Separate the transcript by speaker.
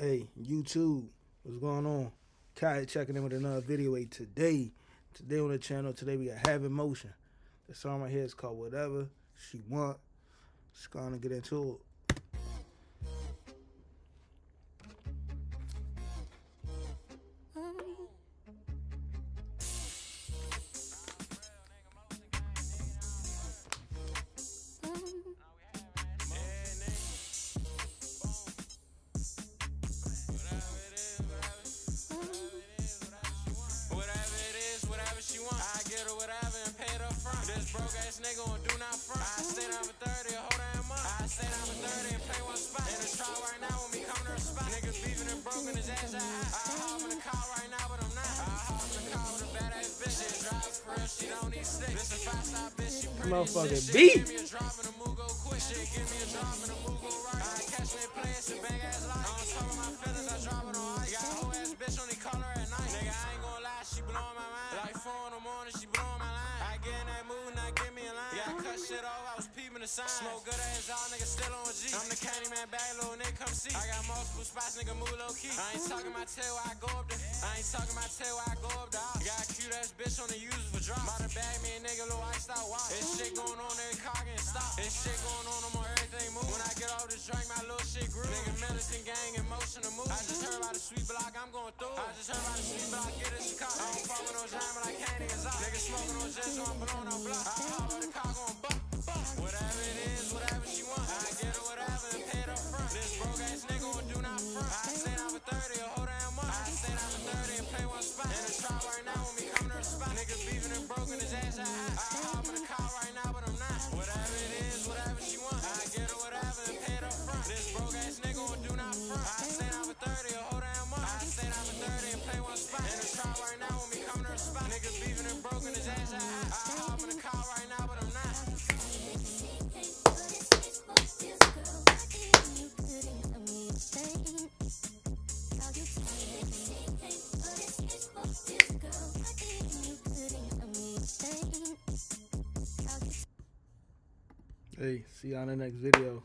Speaker 1: Hey, YouTube, what's going on? Kai checking in with another video hey, today. Today on the channel, today we got HavinMotion. The song right here is called Whatever She Want. Just gonna get into it.
Speaker 2: Broke ass nigga do not front. I stay down for 30 a whole damn month. I stay down for 30 and play one spot. In the trial right now when we come to the spot. Niggas beefing and broken his ass I I hop in the car right now, but I'm not. I hop in the car with a bitch. She drive for real, she don't need stick. This a five star bitch, she pretty
Speaker 1: Motherfucking beef.
Speaker 2: Give me a drop and the move go quick. Shit, give me a drop and the move go right. I catch me playing some bang ass life. Don't my feelings, I drop it on ice. Got a whole ass bitch on the collar at night. Nigga, I ain't gonna lie, she blowing my mind. Like four in the morning, she blowing my line. I get in that mood, shit off, I was peeping the sign. Smoke good ass, y'all niggas still on G. I'm the candy man, bag little nigga, come see. I got multiple spots, nigga, move low key. I ain't talking my tail where I go up there. I ain't talking my tail where I go up there. Got a cute ass bitch on the user for drop. About to bag me a nigga, little iced out watch. This shit going on, every car getting stop. This shit going on, I'm on everything move. When I get off this drink, my little shit grew. Nigga, medicine gang, emotion to move. I just heard about the sweet block, I'm going through. I just heard about the sweet block, get it, Chicago. I don't fuck with no like candy is out. Nigga smoking on jet, so I'm Niggas beefing and broken his ass I. I hop in the car right now, but I'm not.
Speaker 1: Hey, see y'all in the next video.